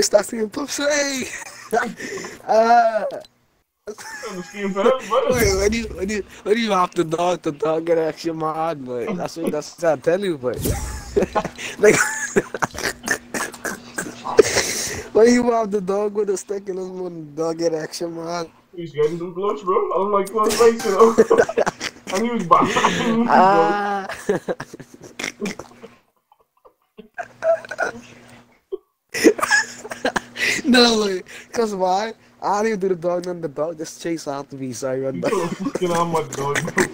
Staat hij op zee. Ah. Misschien verder, maar. Wait, when you when you when you have the dog, the dog get action man, boy. That's what that's what I tell you, boy. like when you have the dog with a stick in his mouth, the dog get action man. He's getting too close, bro. I don't like close face, you know. and he was bro. Ah. no way, cause why? I didn't do the dog, then the dog just chase after me, so I run You back. a fucking on the dog, bro.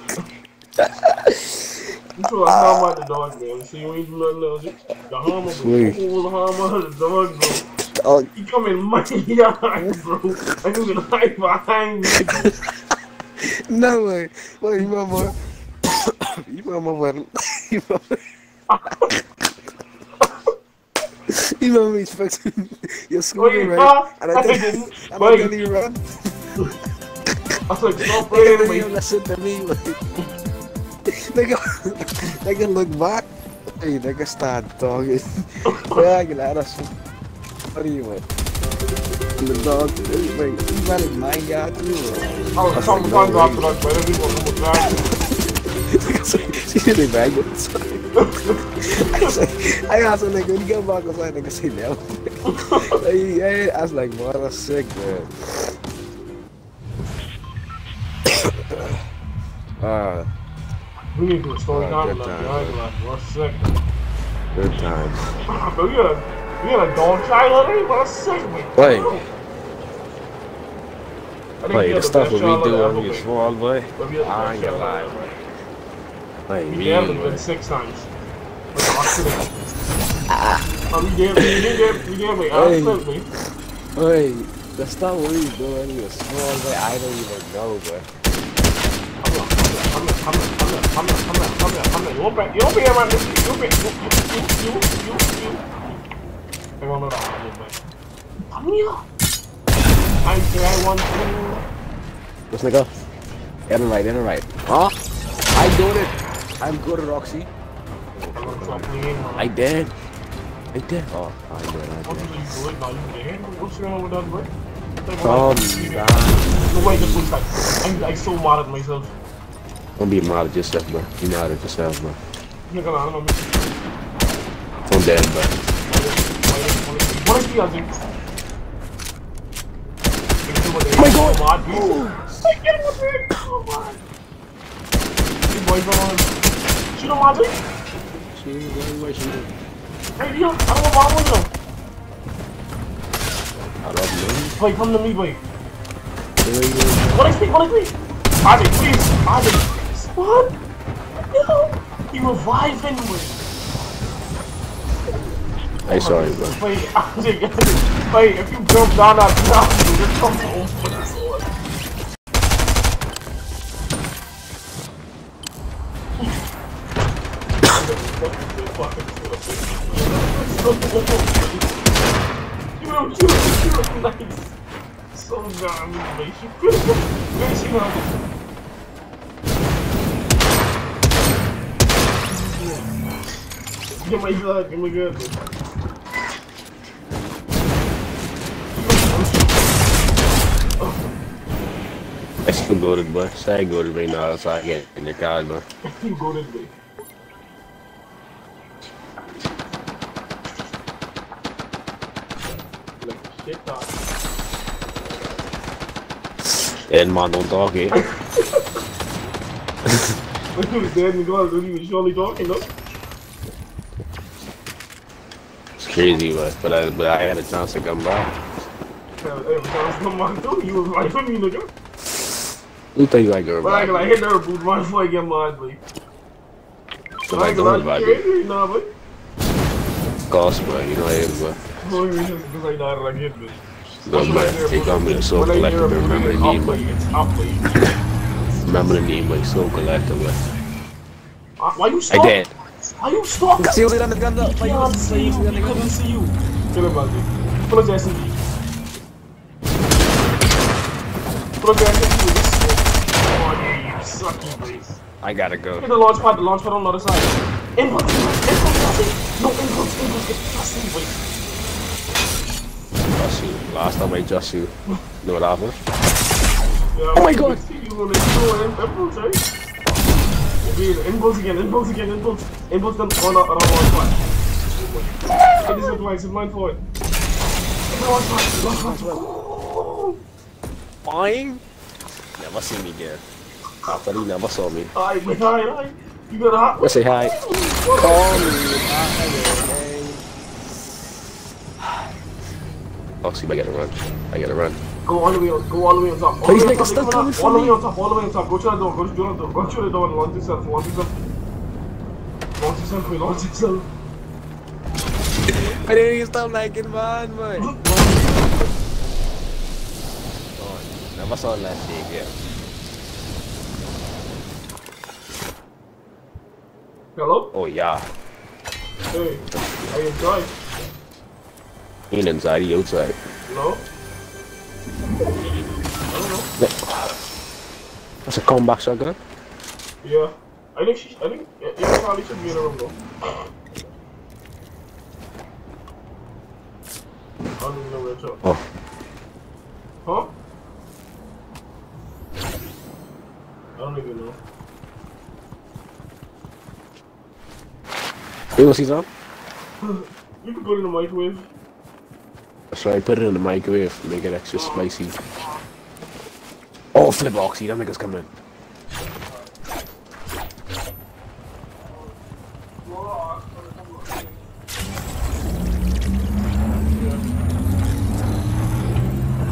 You put a arm on the dog, man. See, you ain't do nothing else. The arm of the on the dog, bro. Oh, He come in my yard, bro. You can hide behind me. no way. Wait, you remember? you remember when? You remember? You remember me expecting your school, Wait, right? huh? And I I think, didn't. and I Wait. tell you run. I was like, stop playing didn't with me. listen to me. Like, nigga, nigga look back. Hey, nigga start talking. yeah, I can add. What are you with? The dog, wait, you got it my yard too? Oh, I was traumatized after that, but everyone was back. She didn't bag it. I I asked her, nigga, when you get back outside, nigga, say no. hey, I was like, man, that's sick, man. Ah, We need to do a story Oh, time with time, like, we're sick. good times. Bro, you got a, you got a dog childhood, eh? But that's sick, man. Wait. I Wait, the stuff that we do ever, when you small, boy. But we had the I ain't gonna lie, boy. Wait, me, gambled boy. been six times. Like, accident. Oh, we gambled, we gambled, we gambled, Hey. accident, man. Wait, the stuff we do when you small, boy, I don't even know, boy. Come on, come on, come on, come on, come on, come on, come on, come on. You won't be, you won't be around this. You won't be, you, you, you, you, you, you. I to know, man. Come here. I say I want to. Let's nigga. In the right, in the right. Huh? I doing it. I'm good, Roxy. I want to stop playing, man. I did. I did. Oh, I did, I What did. do you do it now? You dead? What's going with that, bro? Like, Calm. The way this was like, I'm like so mad at myself. Don't be mad at yourself, bro. Be mad at yourself, bro. Look at that, man. I'm dead, bro. What is the other? Oh my God! Mad, please. I get one there. Come on. Hey, boy, bro. Shoot him, Madrid. She, where, where she is? Hey, Leo. I don't know what I'm doing. I don't know. Boy, come to me, boy. You? What I speak? What I speak? Madrid, please. Madrid. What? No. You reviving me. Hey, sorry, bro. Wait, Isaac, wait, if you jump down that mountain, you're coming home for the sword. You know, you you look nice. So damn have been you know. Get my blood, get my. I still go to, bro. Say go to now, so I get in the car, bro. Go this way. Like shit dog. And man, don't eh? Look who's dead and gone, don't even surely talking though. It's crazy, but but I but I had a chance to come back. But was no man too. You was like with me, nigga. You I go But I like hit her boot one before I get mad, boy. So like like back, crazy, nah, boy. course, bro. You know I am, bro. No reason because I not like hit me. Go, bro. Take on me, so When collective. Remember the name, it's bro. up, boy. It's up, boy. Remember the name, bro. So collective, bro. Uh, Why you I stop? did. Why you stop? Kasi yung sila naganda. I can't see you. He couldn't see you. Kill him, Baldi. Pull his ass in. Pull his ass. Oh, yeah, you sucky, please. I gotta go. Hit the launch pad. The launch pad on the other side. Input. Input. Input. No input. Input. Get past me, wait. You. Last time I trust you. Know what happened? Yeah, Oh my God. You want to show him impulse, right? Wait, impulse again, impulse again, impulse. Impulse done on a, on a one spot. It is a twice, it's mine for it. One one. Fine. Never see me again. After he never saw me. Man, alright, alright. You got a hot Let's say hi. Call me by your name. Oh, see, I gotta run. I gotta run. Go all the way, on- go all the way on top. All Please the way make on a top, stunt all the way me. on top, all the way on top. Go to that door, go to the door, go to the door and launch yourself, launch yourself. Launch yourself, wait, launch yourself. I didn't even stop liking man, man. Oh, never saw last day again. Hello? Oh, yeah. Hey, I enjoy. Inside, he outside. No? I don't know. That's a comeback shotgun. Yeah. I think she, I think, yeah, yeah, probably should be in a room though. I don't even know where to. Oh, Huh? I don't even know. you want to see some? You can it in the microwave. So I put it in the microwave, make it extra spicy. Oh, flip oxy, that nigga's coming.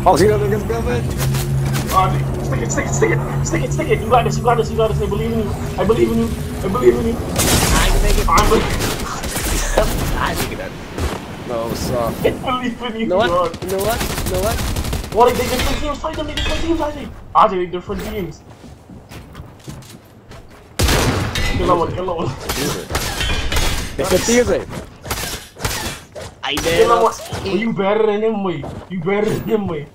Oxy, that nigga's coming. Ah, stick it, stick it, stick it, stick it, stick it. You got this, you got this, you got this. I believe in you. I believe in you. I believe in you. I can make it. I believe, I think that. No, soft. I believe in you. You know what? God. You know what? You know what? What are they different teams? Fight them, they different teams, I think. Ah, they different teams. Kill that one, kill that one. It's a teaser. I Kill did that one. Oh, you better than him, way. You better than him, way.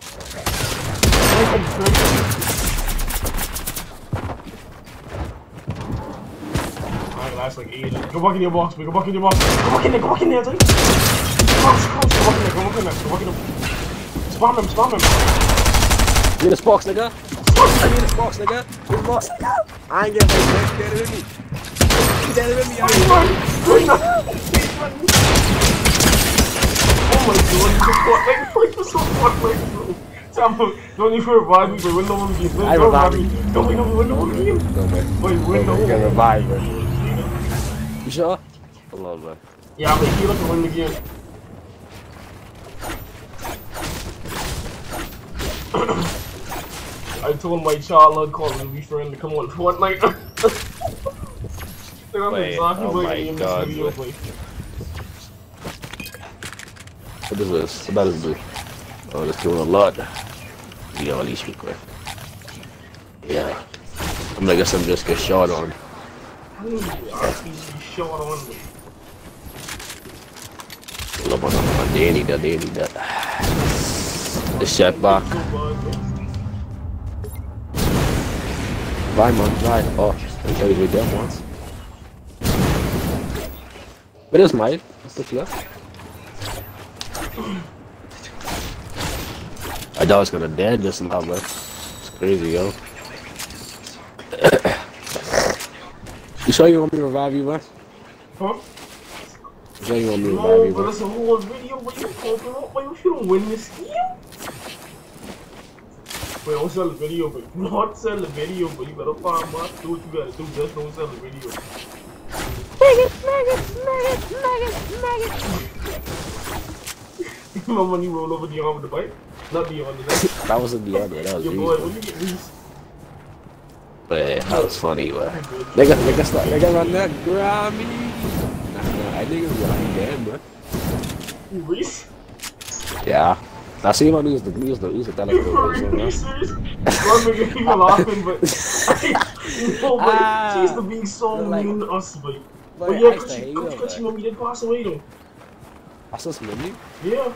Alright, that's like eight. Go back in your box, boy. Go back in your box. Go back in there, go back in there, Tony. Crouch, crouch, go back in there, go back in there, go back in there. Spam him, spam him. Need a box, nigga. I need a box, nigga. Need box, nigga. I ain't getting my Get it in me. Get it in me. I. Oh my god, you just fought like this so fun like bro. Don't even revive me, but win the one game. I Don't revive revive you. me. Don't win, don't win the one game. Wait, win the man. You can revive her. You sure? On, man. Yeah, but he can win the game. I told my child call me be friend to come on Fortnite. They're on Wait, oh my God, this video, boy. boy. What is this? What does this do? Oh, it's doing a lot. Yeah, at least we quick. Yeah. I'm gonna guess I'm just get shot on. I need to actually on me. Pull up on them. They need that, they need that. The shot back. Bad, man. Bye, man. Bye. Oh, I thought you were there once. Where is mine? What's left? I thought I was gonna dead just now, man. It's crazy, yo. you sure you want me to revive you, man? Huh? You sure you want me to revive No, but man? a whole video. What are you talking about? Why you don't win this game? Wait, don't sell the video, but not sell the video, but you gotta find what do what you gotta do. Just don't sell the video. Remember when you roll over the arm with the bike? Not the arm, the neck. That wasn't the other, that was Your me. boy, when you get these, But that was funny, man. Nigga, nigga, stop, nigga, run that Grammy. Nah, nah, I niggas behind dead, man. you Reese? Yeah. I see him on use the use the use the You for telephone. real? Are you serious? I'm making people laughing, but no, but Ah, she used to be so like- mean to us, but. But But yeah, I used to Kuchi, hate Kuchi, him, Kuchi, man. did pass away though. That's just me. Yeah.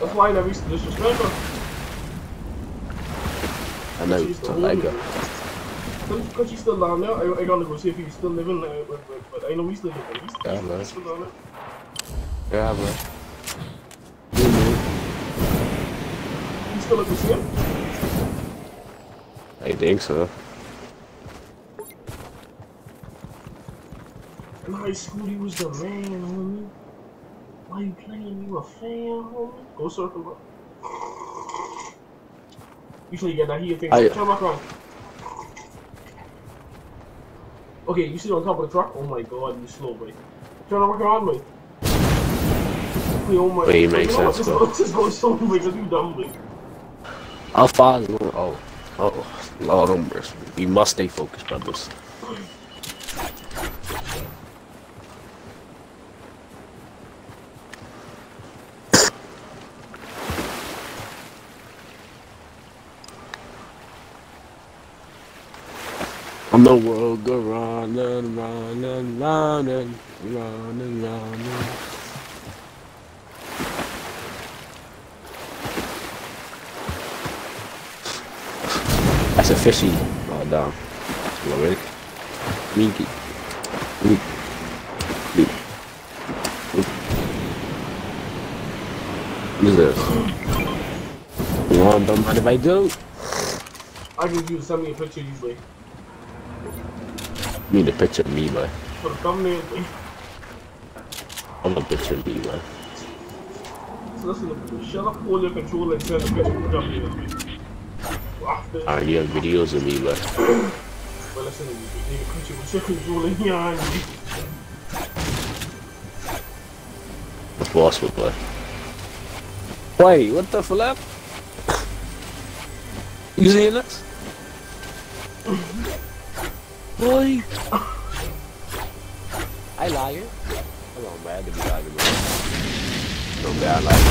That's why I never used to disrespect her. I know She you used to don't like her. Because she's still down there, I, I gotta go see if he's still living there, but, but, but I know he's still living. He's, Yeah, he's man. still down there. Yeah, bro. Still look the same? I think so. In high school, you was the man, homie. Why you playing? You a fan, homie? Go circle, bro. You should get that here thing. I- Turn back around. Okay, you sit on top of the truck? Oh my god, you slow, boy. Turn back around, boy. Wait, oh my Wait, you makes know sense, Just bro. go, just go slow, because you dumb, boy. Is it? Oh, oh, Lord of mercy. We must stay focused, brothers. I'm the world go round and round and round and round and round. And a fishy. Oh, down. Hello, ready? Minky. Meek. Meek. Meek. Who's this? You want don't mind if I do? I can you send me a picture of you, boy. You need a picture of me, boy. For the thumbnail, boy. I want a picture of me, boy. So listen, shut up, hold your controller and send a picture of the thumbnail, Ah, I need videos of me, boy. well, listen, you take a picture with your controller in your hand, boy. That's possible, boy. Wait, what the flip? You seeing this? Boy! I liar. Come on, man. I be lying, bro. No, man, I liar.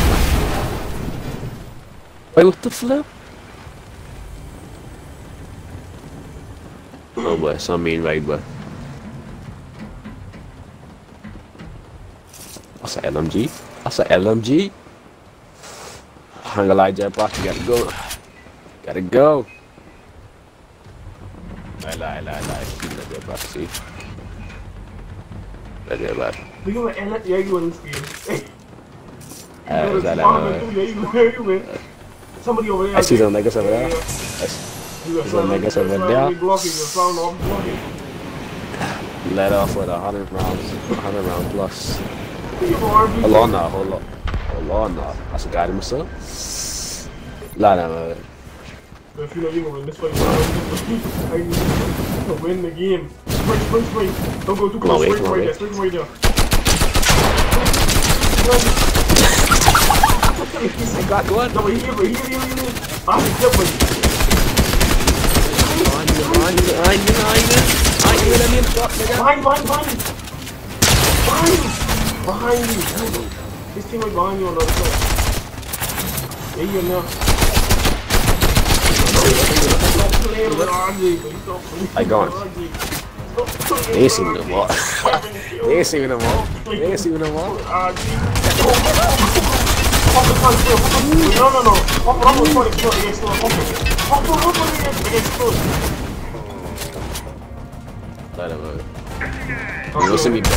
Wait, what the flip? Boy, some mean right, boy. That's an LMG. That's an LMG. Hang a light jet you gotta go. Gotta go. Lie, lie, lie, lie. Keep that box, see? That jet box. Look at what Ellen, yeah, you in this game. Uh, You that, know, yeah, you, man. Somebody over there. I see some niggas over there. Yeah, That's You got Is there found- niggas over there? found me blocking, you found off blocking. let off with a hundred rounds, a hundred round plus. You are RPG. Hold on now, hold on. Hold on now. That's a guy to myself. Lie down, man. If you know you're gonna win this fight, I need to win the game. Sprint, sprint, sprint. Don't go too Come on, close. wait, Sprint come right there. Sprint right there. I got one. No, but here, but here, here, here. Yeah, but Behind you, behind you, behind you, behind you. Behind behind, behind, behind. Behind. This team right behind you on the other side. There you are now. Stop playing with RJ, but you stop playing I gone. They ain't seen them all. They ain't seen them all. They ain't seen them all. No, no, no. Hop, hop, hop, hop, hop, against the hop, hop, hop, hop, against against the Lie down, man. You don't see me, bro.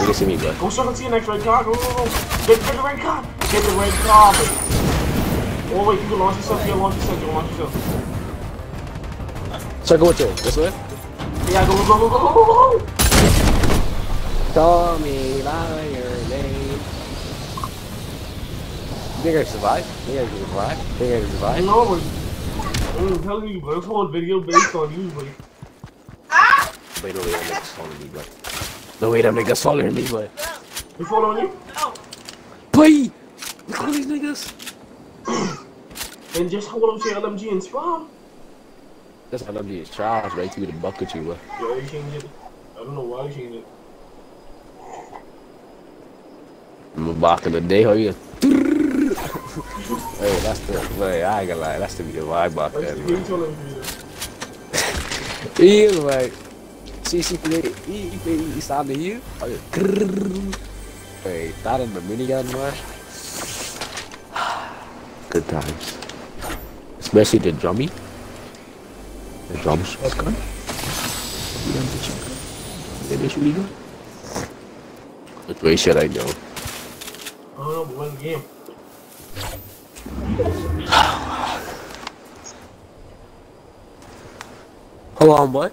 You don't see me, bro. Go to your next red card. Go, go, go. Get, get the red card. Get the red card. Oh wait, you can launch yourself. You can launch yourself. You can launch yourself. Circle with you. This way. Yeah, go, go, go, go, go, go, go. Call me by your name. You think I can survive? You think I can survive? You think I can I survive? know, but I'm telling you, bro. This whole video based on you, buddy. Wait, no, wait, that nigga's following me, bro. No, wait, that nigga's following me, bro. We following you? No. Boy! Look at these niggas. and just hold on to your LMG and spawn. That's LMG is charged right through the bucket, you, bro. Yeah, you changed it. I don't know why you changed it. I'm back in the day, how you? Hey, that's the, wait, I ain't gonna lie, that's the vibe back then, you bro. ain't telling me this. He is like, CCP, he, he, he sounded you. Oh, wait, that in the minigun, man. Good times. Especially the drummy. The drum shotgun. You got the shotgun? Did they really good? What way should I go? I don't know, um, but win game. Hold on, what?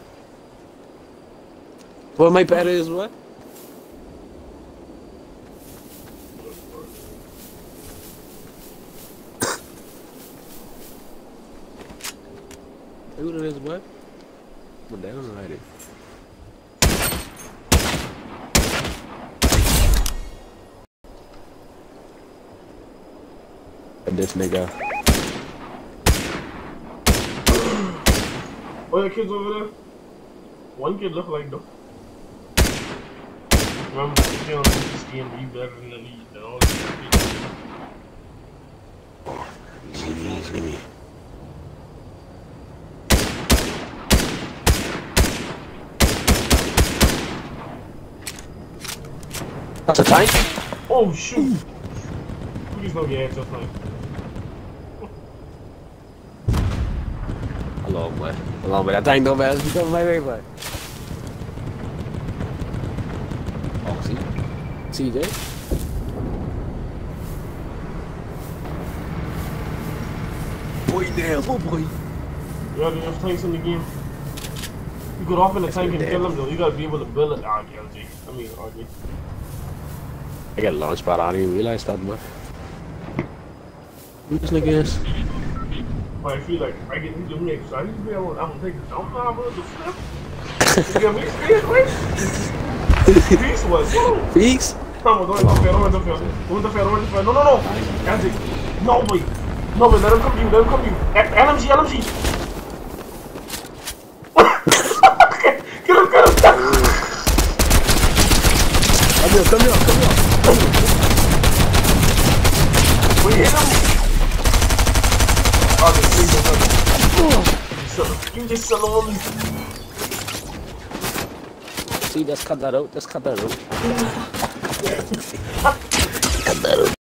What my pet is what? Who is, boy? But they don't like this nigga. Oh, the kids over there. One kid look like though. Remember, on this game be better than the lead than all these kids. Easy, easy. That's a tank. Oh shoot! Please don't get just like. Hello, boy. Hello, boy. That tank don't matter. You come my way, boy. Oh, see? CJ? Boy, damn, oh boy. You gotta have tanks in the game. You get off in the tank and kill them though. You gotta be able to build it. Ah, LG. I mean, RG. I got a launch pad. I didn't even realize that, boy. Who this nigga is? But I like I get these new niggas. So I be able. I'm gonna take this. I'm not able to. You get me? Speed, please. Peace was. Peace? Vamos, go in the field, go in the field. Go in the field, go in the field. No, no, no. LG. No, boy. No, boy. Let him come to you. Let him come to you. LMG, LMG. get him, get him. Come here, come here. We hit him. Oh, the hurt just. See, let's cut that out. Let's cut that out. cut that out.